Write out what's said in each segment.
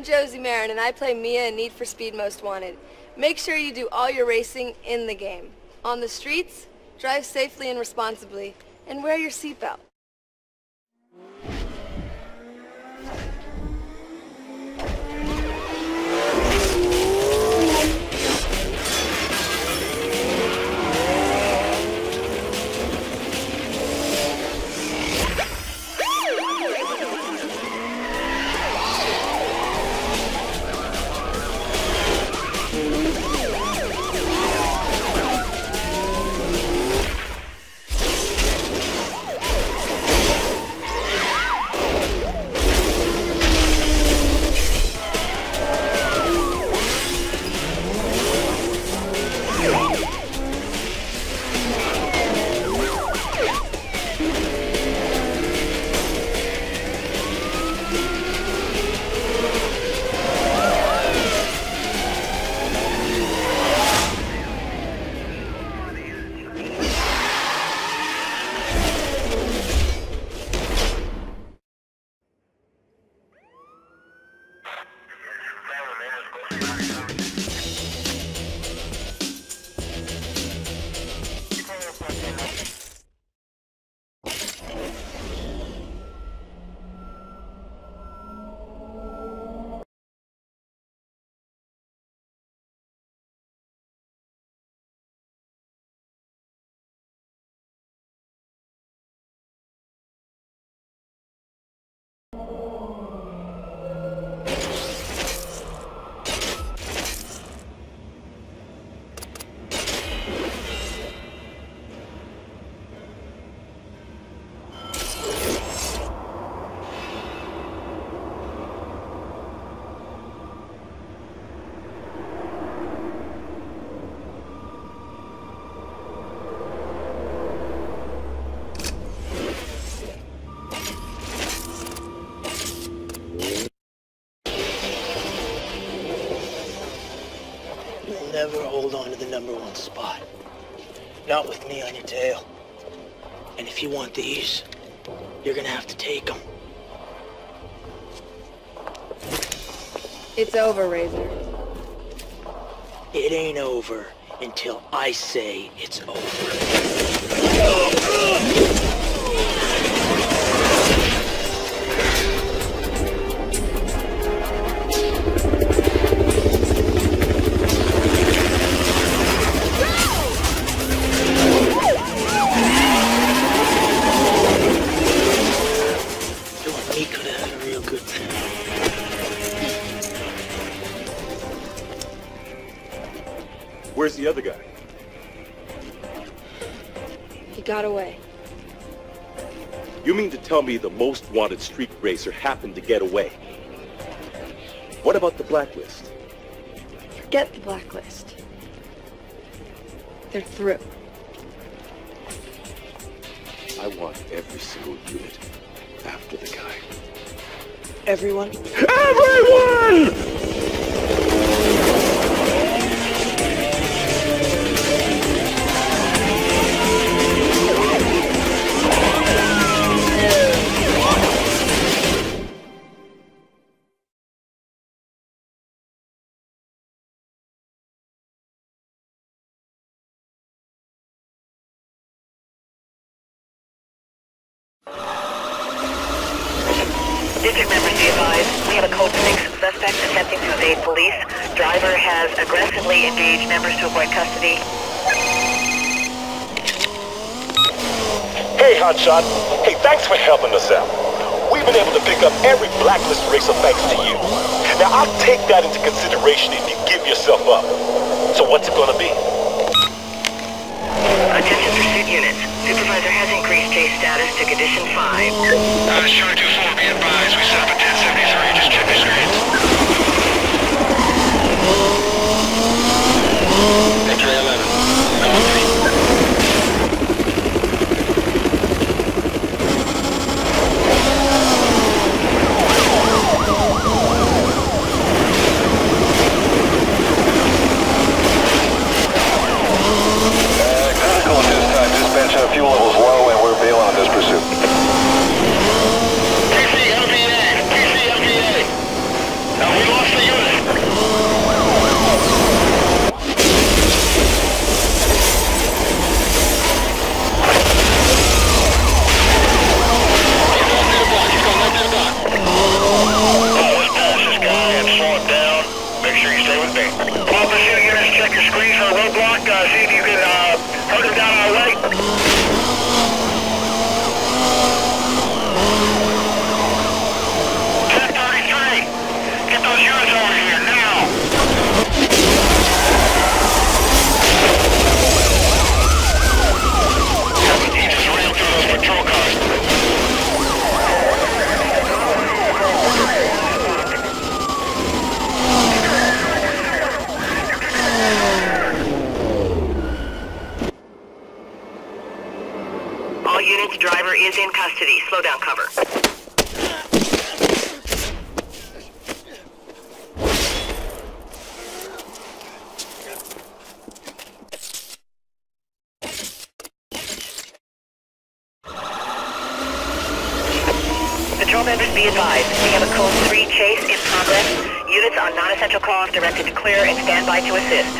I'm Josie Maran, and I play Mia in Need for Speed Most Wanted. Make sure you do all your racing in the game. On the streets, drive safely and responsibly, and wear your seatbelt. You'll never hold on to the number one spot. Not with me on your tail. And if you want these, you're gonna have to take them. It's over, Razor. It ain't over until I say it's over. Got away. You mean to tell me the most wanted street racer happened to get away? What about the blacklist? Forget the blacklist. They're through. I want every single unit after the guy. Everyone? Everyone! Members custody. Hey, Hotshot. Hey, thanks for helping us out. We've been able to pick up every blacklist racer thanks to you. Now, I'll take that into consideration if you give yourself up. So what's it gonna be? Attention pursuit units. Supervisor has increased chase status to condition 5. Uh, Shark 2-4, be advised. We set up a 1073. Just check your screens. by to assist.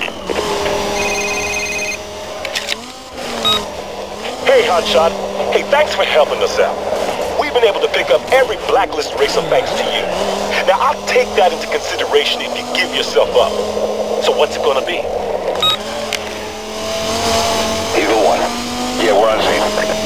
Hey, Hotshot. Hey, thanks for helping us out. We've been able to pick up every blacklist racer thanks to you. Now, I'll take that into consideration if you give yourself up. So what's it gonna be? Eagle 1. Yeah, we're on scene.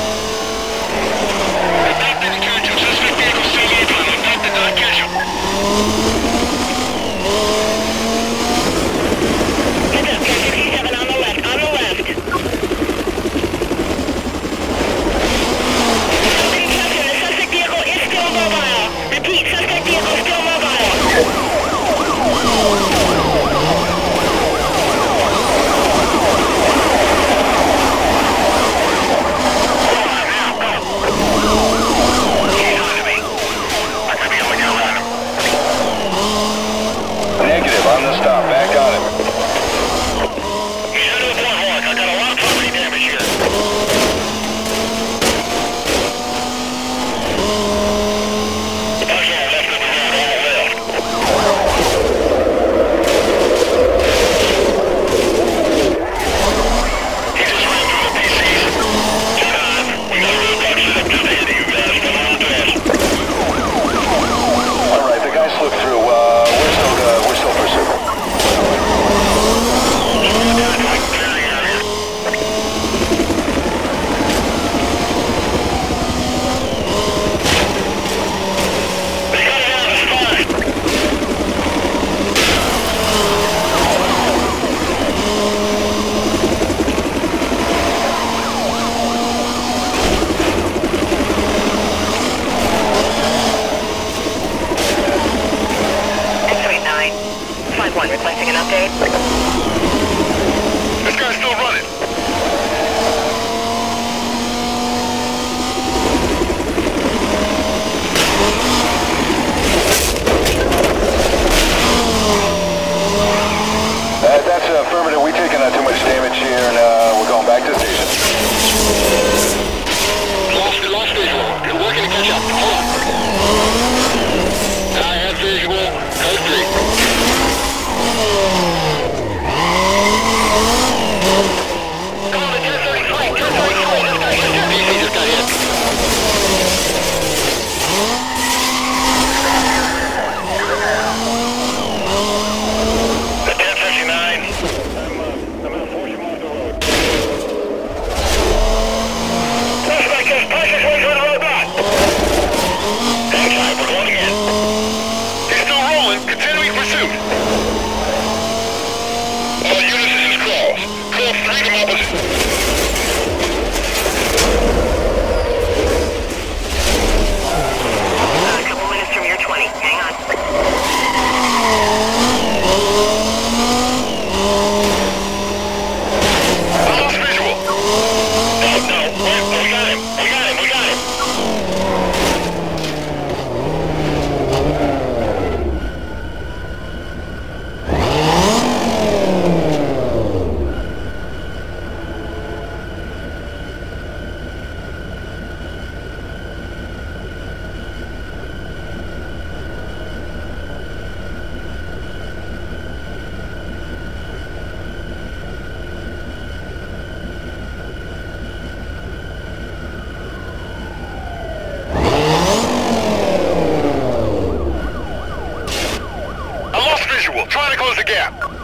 Yep.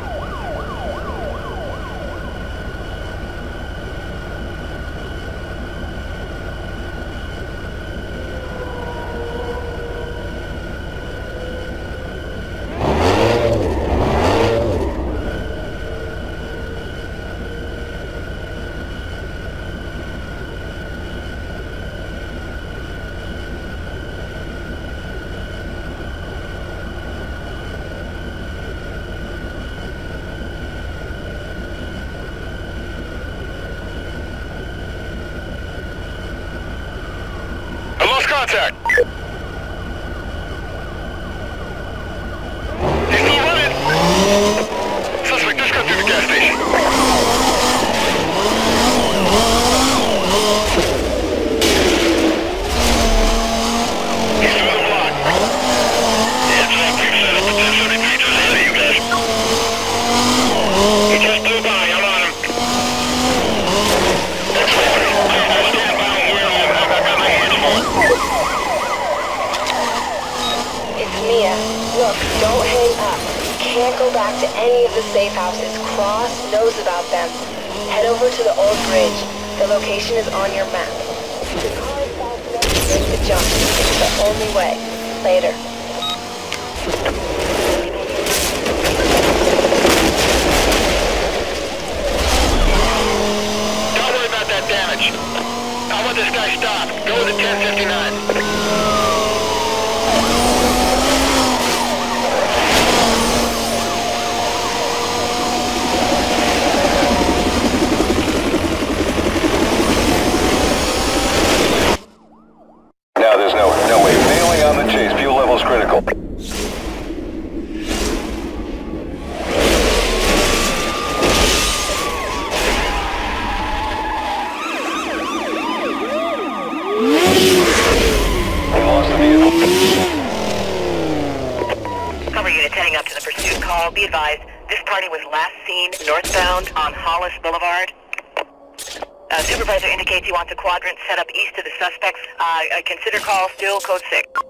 Contact. He's still running. Suspect just got through the gas station. He's through the block. Heads up, we've set up a 1070 meters ahead of you guys. He just blew by, I'm on him. That's right. I stand by and we're on. I've got my hands full. It's Mia. Look, don't hang up. Can't go back to any of the safe houses. Cross knows about them. Head over to the old bridge. The location is on your map. The car is fast enough make the jump. It's the only way. Later. Don't worry about that damage. I want this guy stopped. Go with the 1059. Now there's no, no way. Failing on the chase. Fuel level's critical. We lost the vehicle. Cover units heading up to the pursuit call. Be advised, this party was last seen northbound on Hollis Boulevard. Uh, supervisor indicates he wants a quadrant set up east of the suspects. Uh, uh, consider call still code 6.